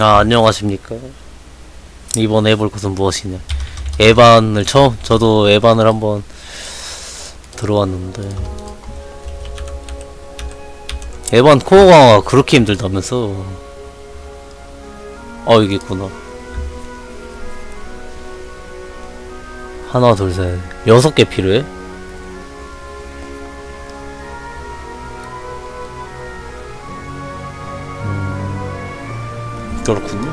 아 안녕하십니까. 이번 해볼 것은 무엇이냐. 에반을 처음 저도 에반을 한번 들어왔는데. 에반 코어 강화가 그렇게 힘들다면서? 어 여기 있구나. 하나 둘셋. 여섯 개 필요해? 그렇군요.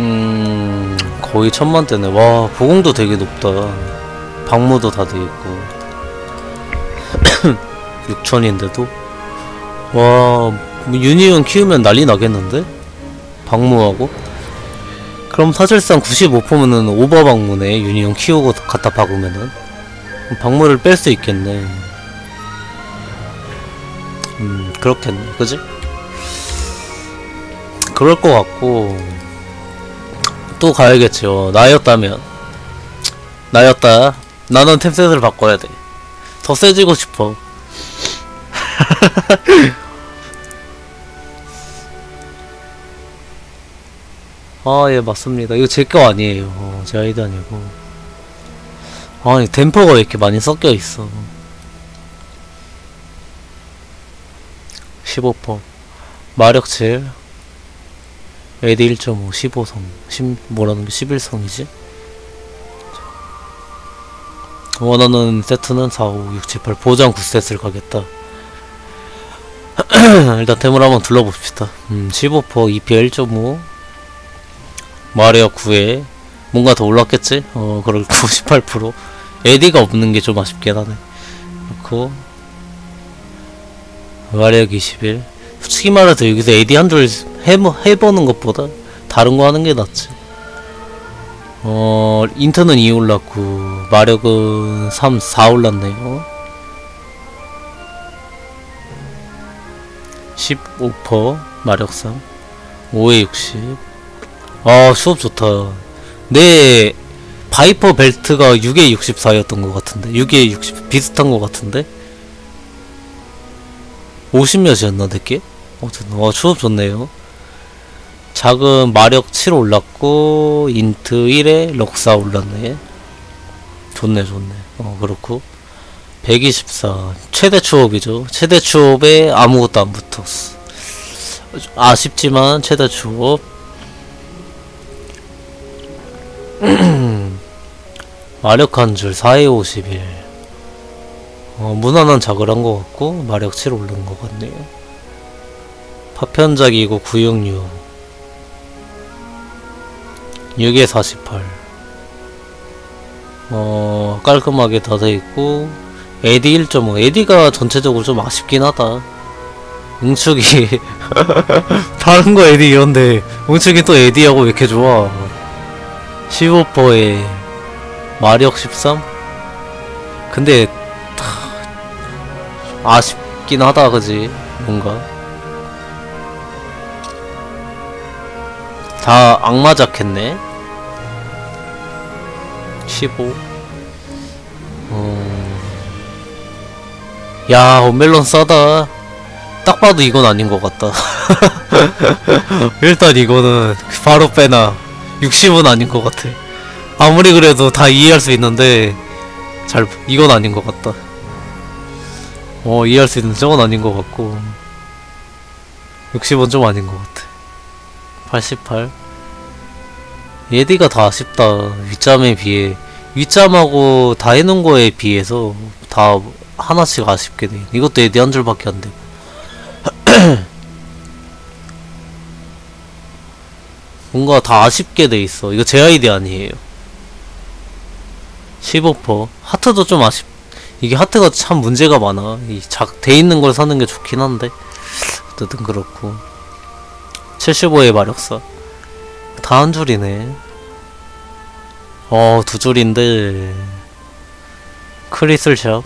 음 거의 천만대네. 와 보공도 되게 높다. 방무도 다 돼 있고. 6천인데도? 와뭐 유니온 키우면 난리 나겠는데? 방무하고? 그럼 사실상 95%면은 오버 방무네 유니온 키우고 갖다 박으면은. 방무를 뺄 수 있겠네 음 그렇겠네 그지? 그럴 것 같고 또 가야겠죠 나였다면 나였다 나는 템셋을 바꿔야 돼더 세지고 싶어 아, 예, 맞습니다. 이거 제 거 아니에요. 어, 제 아이디 아니고. 아니, 댐퍼가 왜 이렇게 많이 섞여 있어. 15%. 마력 7. AD 1.5, 15성. 10, 뭐라는 게 11성이지? 원하는 세트는 4, 5, 6, 7, 8. 보장 9세트를 가겠다. 일단 템을 한번 둘러봅시다. 음, 15%, EP 1.5. 마리아 9에 뭔가 더 올랐겠지? 어 그럴 98% 에디가 없는 게 좀 아쉽긴 하네 그렇고 마리아 21 솔직히 말해서 여기서 에디 한줄 해보는 것보다 다른 거 하는 게 낫지. 어 인터는 2 올랐고 마력은 3, 4 올랐네요. 15% 마력상 5에 60 아 추옵 좋다. 내 바이퍼 벨트가 6에 64였던 것 같은데 6에 60 비슷한 것 같은데 50몇이었나 내게? 어쨌든 와 추옵 좋네요. 작은 마력 7 올랐고 INT 1에 LUK 4 올랐네. 좋네 좋네. 어 그렇고. 124 최대 추업이죠. 최대 추업에 아무것도 안 붙었어. 아쉽지만 최대 추업 마력 줄 4에 51 어, 작을 한것 같고 마력 7 오른 것 같네요. 파편작이고 966 6에 48 어, 깔끔하게 다 돼있고 AD 1.5 AD가 전체적으로 좀 아쉽긴 하다. 응축이 다른 거 AD 이런데 응축이 또 AD하고 왜 이렇게 좋아? 15%에 마력 13? 근데 하, 아쉽긴 하다 그지? 뭔가. 다 악마 자켓네. 15 어... 야 원멜론 싸다. 딱 봐도 이건 아닌 것 같다. 일단 이거는 바로 빼놔. 60은 아닌 것 같아. 아무리 그래도 다 이해할 수 있는데 잘 이건 아닌 것 같다 어 이해할 수 있는 저건 아닌 것 같고 60은 좀 아닌 것 같아. 88 예디가 다 아쉽다. 윗잠에 비해. 윗잠하고 다 해놓은 거에 비해서 다 하나씩 아쉽게 돼 이것도 예디 한 줄밖에 안 되고. 뭔가 다 아쉽게 돼 있어. 이거 제 아이디 아니에요. 15% 하트도 좀 아쉽. 이게 하트가 참 문제가 많아. 이 작 돼 있는 걸 사는 게 좋긴 한데. 어쨌든 그렇고. 75의 마력사. 다 한 줄이네. 어, 두 줄인데. 크리슬 샵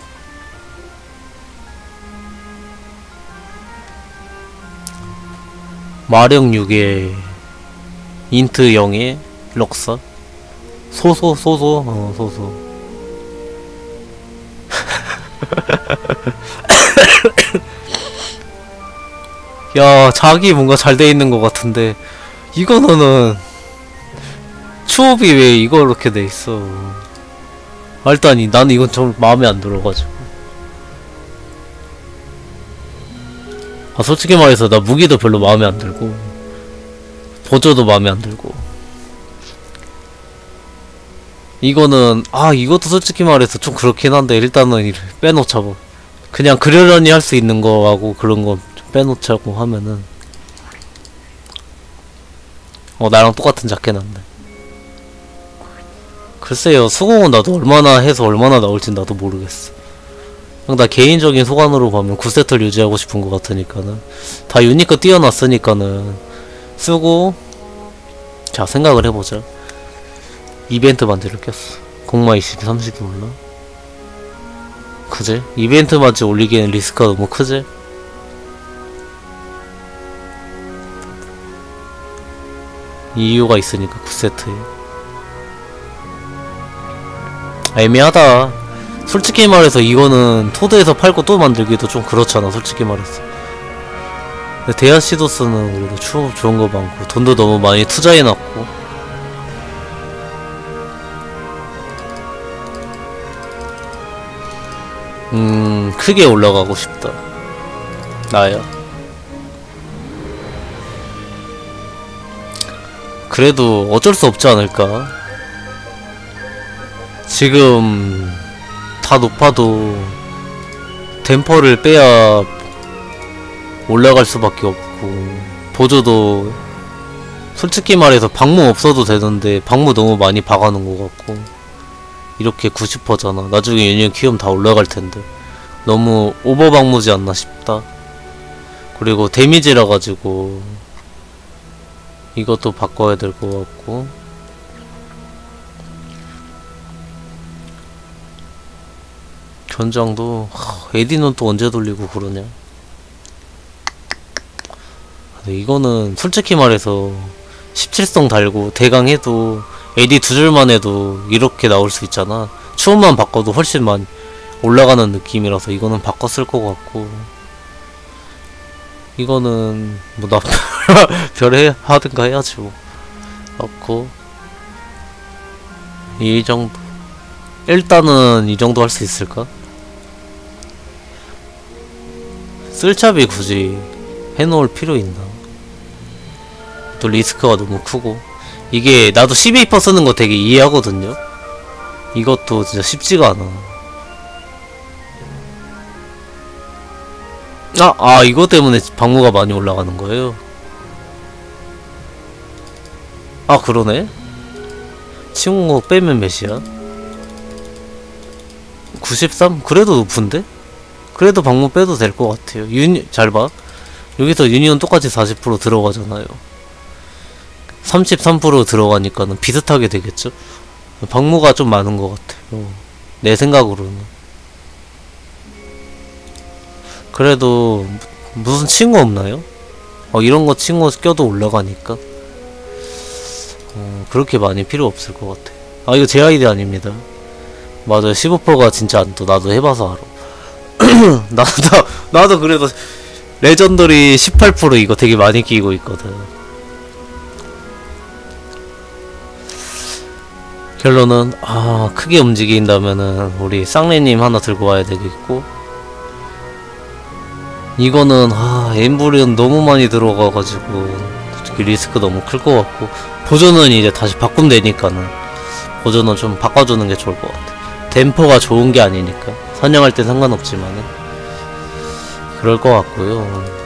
마력 6에 인트 0에 럭서 소소 소소. 어 소소 야 자기 뭔가 잘 돼 있는 것 같은데. 이거는 추업이 왜 이거 이렇게 돼 있어? 일단이 나는 이건 좀 마음에 안 들어가지고. 아 솔직히 말해서 나 무기도 별로 마음에 안 들고 보조도 마음에 안 들고 이거는 아 이것도 솔직히 말해서 좀 그렇긴 한데 일단은 이를 빼놓자 뭐 그냥 그러려니 할 수 있는 거하고 그런 거좀 빼놓자고 하면은. 어 나랑 똑같은 자켓인데 글쎄요 수공은 나도 얼마나 해서 얼마나 나올진 나도 모르겠어. 그냥 나 개인적인 소관으로 보면 9세트를 유지하고 싶은 것 같으니까는. 다 유니크 띄어놨으니까는 쓰고 자 생각을 해보자 이벤트 반지를 꼈어. 공마 20, 30이 몰라. 그지? 이벤트 반지 올리기에는 리스크가 너무 크지? 이유가 있으니까 9세트에. 애매하다. 솔직히 말해서 이거는 토드에서 팔고 또 만들기도 좀 그렇잖아 솔직히 말해서. 데아시도스는 그래도 추 좋은 거 많고 돈도 너무 많이 투자해놨고 음 크게 올라가고 싶다. 나야. 그래도 어쩔 수 없지 않을까? 지금 다 높아도 댐퍼를 빼야 올라갈 수밖에 없고 보조도 솔직히 말해서 방무 없어도 되는데 방무 너무 많이 박아놓은 것 같고 이렇게 90%잖아. 나중에 유니언 키우면 다 올라갈 텐데. 너무 오버 방무지 않나 싶다. 그리고 데미지라 가지고 이것도 바꿔야 될 것 같고. 견장도 하, 에디는 또 언제 돌리고 그러냐. 근데 이거는 솔직히 말해서 17성 달고 대강해도 에디 두 줄만 해도 이렇게 나올 수 있잖아. 추움만 바꿔도 훨씬 많이 올라가는 느낌이라서 이거는 쓸것 같고. 이거는 뭐나 별해 하든가 해야지 뭐. 넣고. 이 정도. 일단은 이 정도 할 수 있을까? 쓸잡이 굳이 해놓을 필요 있나? 또 리스크가 너무 크고 이게 나도 12% 쓰는 거 되게 이해하거든요? 이것도 진짜 쉽지가 않아 아, 아 이거 때문에 방무가 많이 올라가는 거예요 아 그러네 친구 빼면 몇이야? 93? 그래도 높은데? 그래도 방문 빼도 될 것 같아요. 유니, 잘 봐. 여기서 유니온 똑같이 40% 들어가잖아요. 33% 들어가니까는 비슷하게 되겠죠? 방무가 좀 많은 것 같아요. 내 생각으로는. 그래도, 무슨 친구 없나요? 어, 이런 거 친구 껴도 올라가니까. 어, 그렇게 많이 필요 없을 것 같아. 아, 이거 제 아이디 아닙니다. 맞아요. 15%가 진짜 안 떠. 나도 해봐서 알아. 나도, 나도 그래도 레전더리 18% 이거 되게 많이 끼고 있거든. 결론은, 아, 크게 움직인다면은, 우리 쌍래님 하나 들고 와야 되겠고, 이거는, 아, 엠브리온 너무 많이 들어가가지고, 리스크 너무 클 것 같고, 보조는 이제 다시 바꾸면 되니까는, 보조는 좀 바꿔주는 게 좋을 것 같아. 댐퍼가 좋은 게 아니니까. 선영할 땐 상관없지만은. 그럴 것 같고요.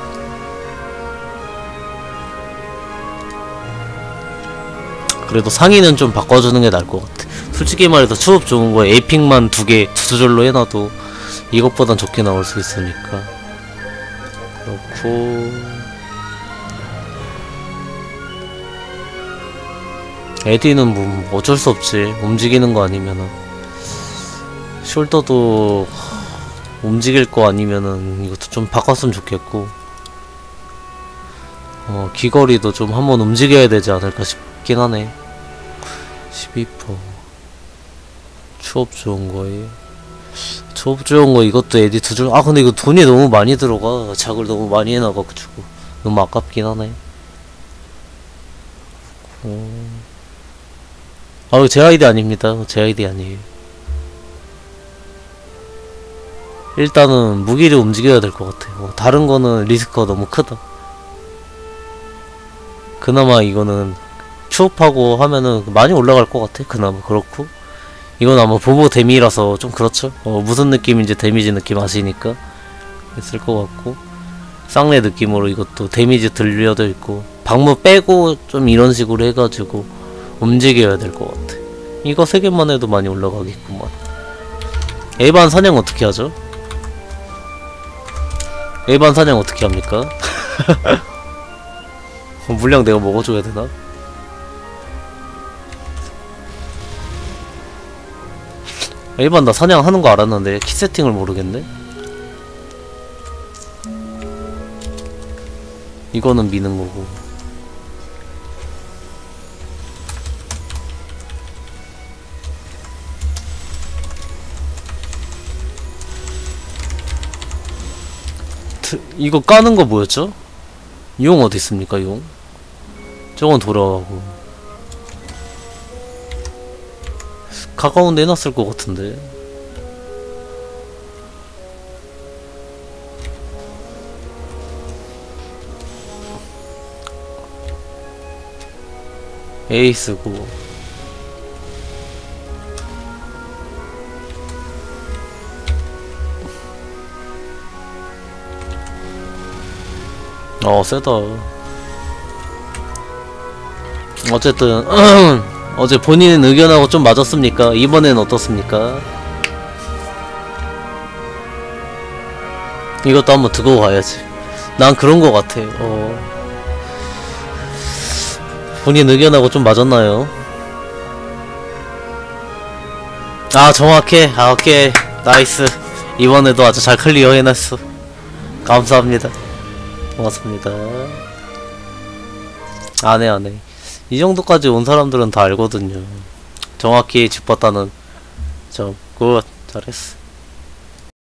그래도 상의는 좀 바꿔주는 게 나을 것 같아. 솔직히 말해서 추업 좋은 거 에이핑만 두 개, 두 줄로 해놔도 이것보단 좋게 나올 수 있으니까. 그렇고. 에디는 뭐 어쩔 수 없지. 움직이는 거 아니면은. 숄더도 움직일 거 아니면은 이것도 좀 바꿨으면 좋겠고. 어, 귀걸이도 좀 한번 움직여야 되지 않을까 싶긴 하네. 12% 추옵 좋은 거에 추옵 좋은 거 이것도 에디 두 줄. 아 근데 이거 돈이 너무 많이 들어가. 작을 너무 많이 해놔가지고 너무 아깝긴 하네. 어... 아 이거 제 아이디 아닙니다. 제 아이디 아니에요. 일단은 무기를 움직여야 될 것 같아요. 뭐 다른 거는 리스크가 너무 크다. 그나마 이거는 추업하고 하면은 많이 올라갈 것 같아. 그나마 그렇고. 이건 아마 보보 데미라서 좀 그렇죠. 어, 무슨 느낌인지 데미지 느낌 아시니까 있을 것 같고 쌍내 느낌으로 이것도 데미지 들려져 있고 방무 빼고 좀 이런 식으로 해가지고 움직여야 될 것 같아. 이거 세 개만 해도 많이 올라가겠구만. 에반 사냥 어떻게 하죠? 에반 사냥 어떻게 합니까? 어, 물량 내가 먹어줘야 되나? 일반 나 사냥하는 거 알았는데 키 세팅을 모르겠네. 이거는 미는 거고. 트- 이거 까는 거 뭐였죠? 용 어디 있습니까 용? 저건 돌아가고 가까운 데 해놨을 것 같은데. 에이스고. 어 세다. 어쨌든 어제 본인 의견하고 좀 맞았습니까? 이번엔 어떻습니까? 이것도 한번 두고 가야지. 난 그런 거 같아. 어. 본인 의견하고 좀 맞았나요? 아 정확해. 아 오케이. nice. 이번에도 아주 잘 clear 해놨어. 감사합니다. 고맙습니다. 안해 안해. 이 정도까지 온 사람들은 다 알거든요. 정확히 짚었다는 점. good. 잘했어.